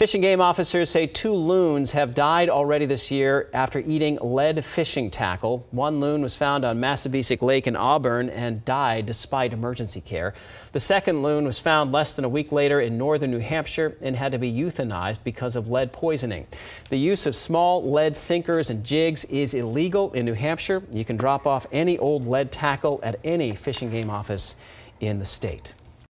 Fish and Game officers say two loons have died already this year after eating lead fishing tackle. One loon was found on Massabesic Lake in Auburn and died despite emergency care. The second loon was found less than a week later in northern New Hampshire and had to be euthanized because of lead poisoning. The use of small lead sinkers and jigs is illegal in New Hampshire. You can drop off any old lead tackle at any Fish and Game office in the state.